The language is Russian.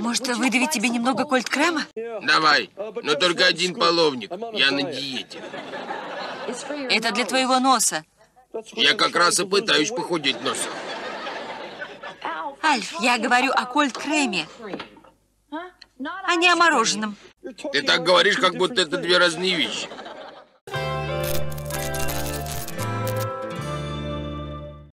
Может, выдавить тебе немного кольт-крема? Давай, но только один половник. Я на диете. Это для твоего носа. Я как раз и пытаюсь похудеть носом. Альф, я говорю о кольт-креме, а не о мороженом. Ты так говоришь, как будто это две разные вещи.